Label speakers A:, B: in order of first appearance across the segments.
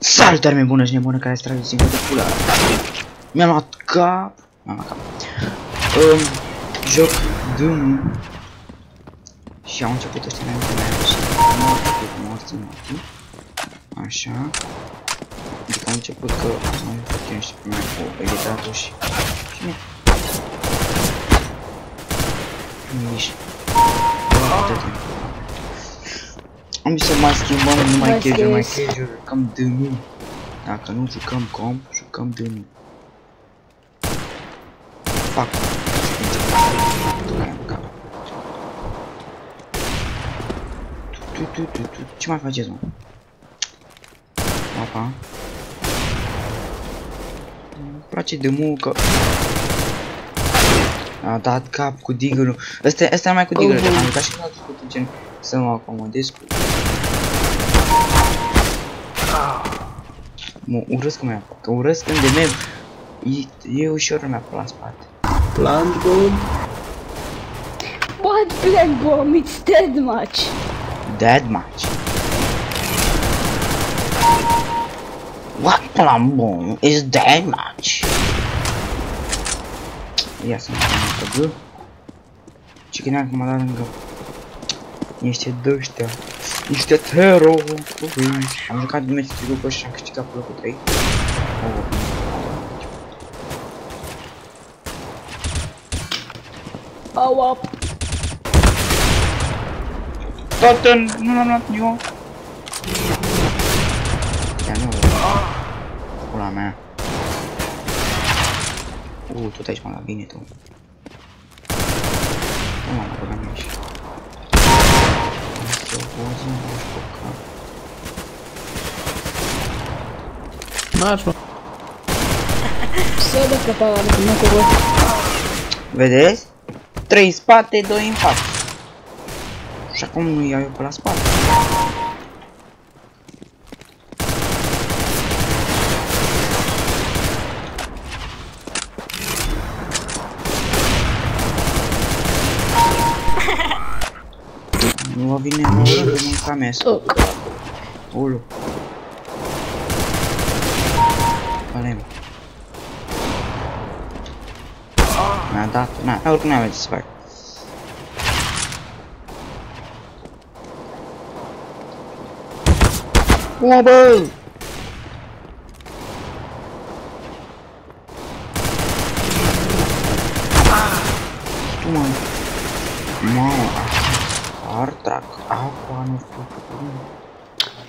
A: Salutare mea bună și nebună care strage singur de pula Mi-am luat cap. Mi-am luat cap. Um, Joc Doom Și au început ăștia mai multe mai și am morți morți Așa. Adică au început că am făcut niște mai cu editatul și Și mi Nici Am zis să mai schimbăm numai casual, mai casual, jucăm de nu Dacă nu jucăm comp, jucăm de nu Fac. Ce mai faceți, mă? Apa Îmi place de muncă. A dat cap cu diggerul. Asta, asta mai cu diggerul, oh, am uitat și când a făcut gen să mă acomodez cu... Mă urăsc cum e că urăsc când de meu. E, e ușor mi-a la spate.
B: Plant bomb?
C: What plant bomb? It's dead much.
A: Dead much? What plant bomb is dead much? Ia să mă fac B. Ce că ne-am dat lângă niște dăștia. Niște tero. Am jucat din meci cu și am câștigat pe locul 3.
C: Au up.
A: Toată, nu l-am luat eu. Ia nu. Pula mea. Uh, tot aici m-a dat bine tu. Nu m-am băgat aici.
B: Marș, mă.
C: Să dă căpala de cum cu voi.
A: Vedeți? 3 în spate, 2 în față. Și acum nu iau eu pe la spate. Nu vine în oră de mânca mesă. Ulu. Alem. Mi-a dat, na, oricum n-am ce să fac. Ua, bă! Tu, mă.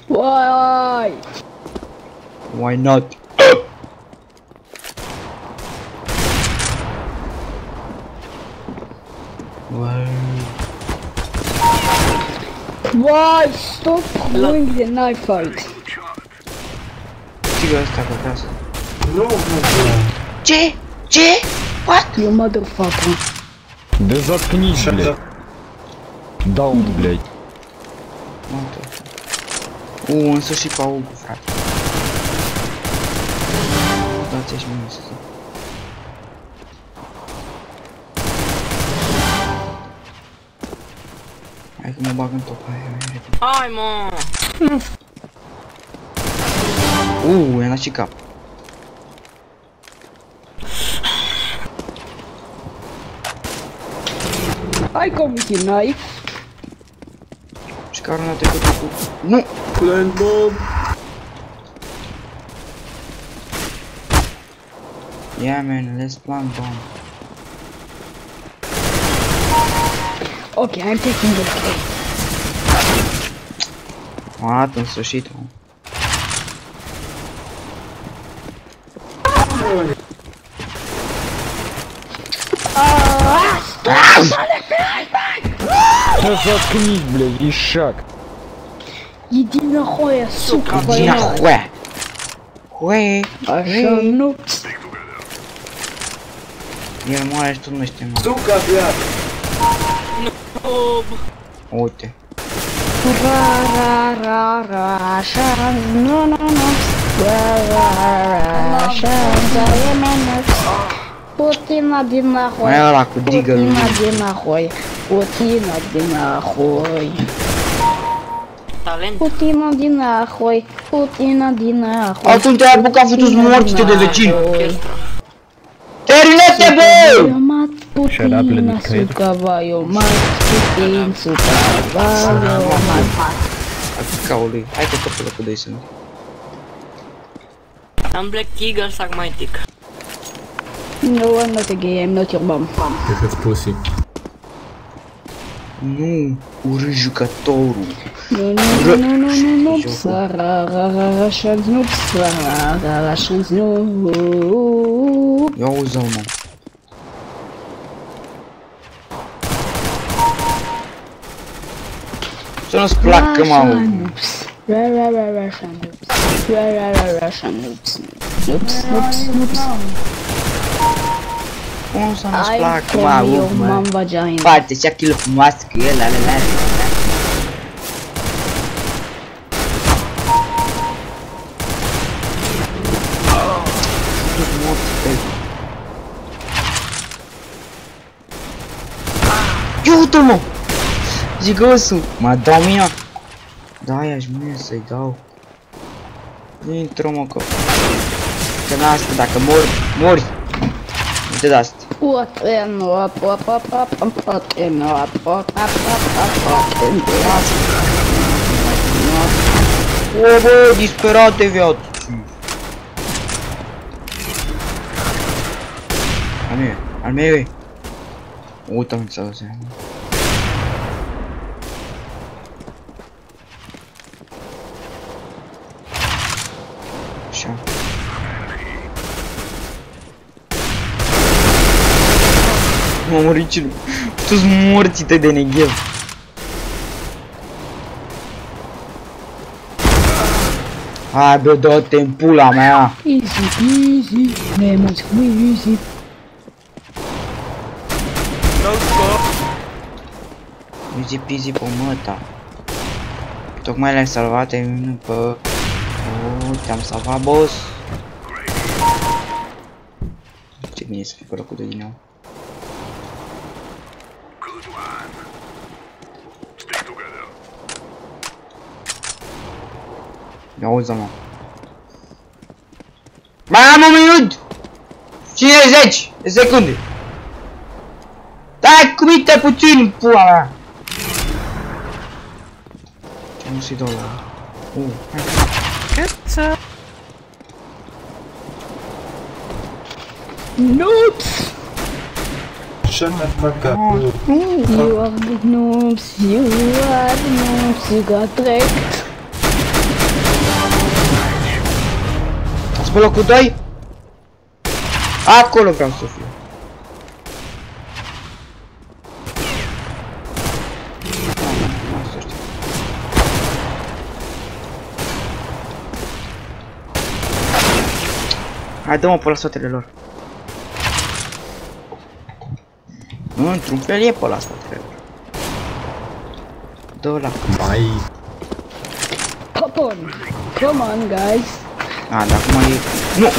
C: Why?
A: Why not? Why?
C: Why? Stop doing the knife fight.
A: You guys tackle us.
B: No, no, no.
A: J, J, what?
C: You motherfucker.
D: Desopnij się. Даун, блядь.
A: Mântă. U, în sfârșit pe augul, frate. Dați aici mine să zic. Hai că mă bag în top, hai, hai, hai.
E: Hai, mă!
A: Uuu, No
B: de côté.
A: Yeah man, let's plant bomb.
C: Okay, I'm taking the
A: cake. What? în sfârșit. Ah, stop! Ah.
D: Да заткнись, блядь, и шаг.
C: Иди нахуй, сука,
A: Иди
C: больная.
A: нахуй! Хуе!
C: Așa nu.
A: El moare și tu nu știi, mă.
B: Suca, viață.
E: Oh,
A: Uite.
C: Ra ra ra ra așa nu nu nu. Ra ra ra așa da Utina dinahoi.
E: Tá
C: lendo? Utina dinahoi. Utina dinahoi. que
A: tu te apuca futus morti te
E: de
A: vecin. Terilete
C: boi! Shut up, little kid. Cavalo, mas putin su cavalo, mas.
A: Cauli. Hai că tot pe de aici, é
E: Am Black Eagle Sagmatic.
C: No, I'm not a gay, I'm not your mom.
B: This is pussy.
A: Nu,
C: urjucătorul. Nu, nu, nu, nu, nu, nu, nu, Russians noobs, Russians noobs.
A: Ia uzi-l, mă. Să nu-ți placă, mă.
C: Russian noobs. Russian noobs. Noobs, noobs, noobs.
A: com são
C: as placas,
A: maluco, mano. Para, deixa aquilo mais que é lá, lá, lá. Tomou! Gigoso! Madalminha! Dai as minhas, dau! Entrou, moco! Te nasce, daca, morre! Morre! Te das! Că n asta, dacă mor, mori! Uite de asta.
C: What in what what what what what in what what what what what in what
A: O, bă, disperate viață. Al meu, al meu e. Uite, am înțeles. Așa. M-am murit cel... Tu-ți morți de neghev. Hai bă, dă-te în pula mea!
C: Easy peasy, lemon squeezy.
A: Easy peasy pe măta. Tocmai le-ai salvat ai mine pe... Oh, te-am salvat, boss! Ce bine să fii pe locul de din nou. Ia auzi, mă. Mai am un minut! 50 de secunde! Dai cu minte puțin, pula mea! Ce nu se dau la... Hai.
C: Noobs!
B: Shut the fuck up.
C: You are the noobs, you are the noobs, you got wrecked.
A: Ați pe locul 2? Acolo vreau să fiu. Asta știu. Hai dă-mă pe la spatele lor. Într-un fel e pe la spatele lor. Dă la.
B: Mai.
C: Hop on. Come on, guys.
A: Ah, dá com uma... No!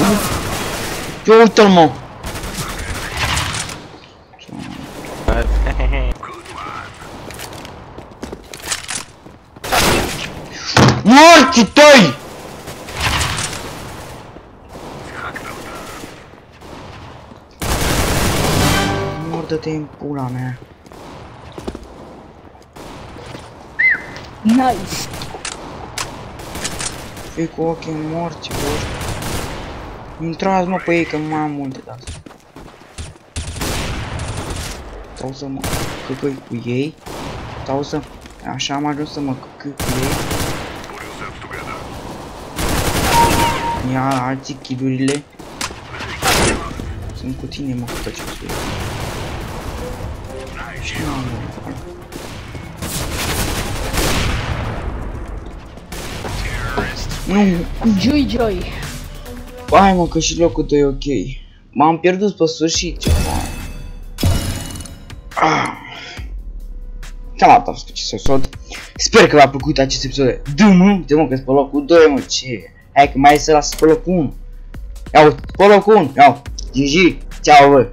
A: Puta, irmão! Morte, toi! Morda-te pula, né?
C: Nice!
A: Fii cu ochii morți, bă. Intrați mă pe ei că nu mai am multe de astea. Stau să mă căcăi cu ei. Stau să... Așa am ajuns să mă căcăi cu ei. Ia alții chidurile. Sunt cu tine mă, cu ce să Și nu am Nu,
C: Joy, joy.
A: Hai mă că și locul tău e ok. M-am pierdut pe sfârșit ceva. Ah. Cam atât a fost acest episod. Sper că v-a plăcut acest episod. Dă mă, de mă că pe locul 2 mă, ce? Hai că mai să las pe locul 1. Iau, pe locul 1, iau. GG, ceau bă.